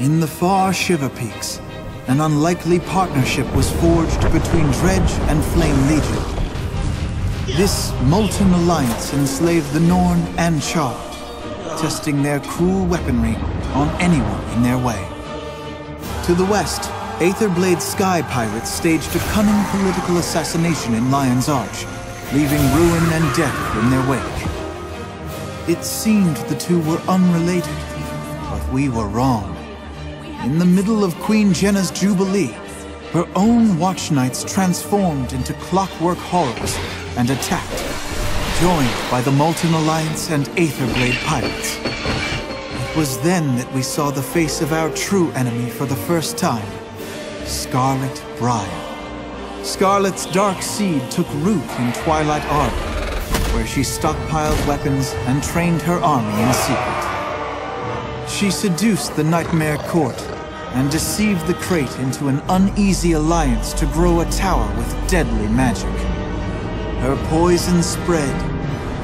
In the far Shiver Peaks, an unlikely partnership was forged between Dredge and Flame Legion. This molten alliance enslaved the Norn and Charr, testing their cruel weaponry on anyone in their way. To the west, Aetherblade sky pirates staged a cunning political assassination in Lion's Arch, leaving ruin and death in their wake. It seemed the two were unrelated, but we were wrong. In the middle of Queen Jennah's Jubilee, her own Watch Knights transformed into clockwork horrors and attacked, joined by the Molten Alliance and Aetherblade pirates. It was then that we saw the face of our true enemy for the first time, Scarlet Briar. Scarlet's dark seed took root in Twilight Arbor, where she stockpiled weapons and trained her army in secret. She seduced the Nightmare Court and deceived the Krait into an uneasy alliance to grow a tower with deadly magic. Her poison spread,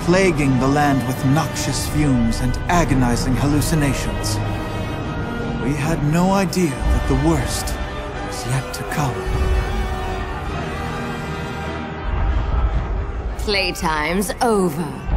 plaguing the land with noxious fumes and agonizing hallucinations. We had no idea that the worst was yet to come. Playtime's over.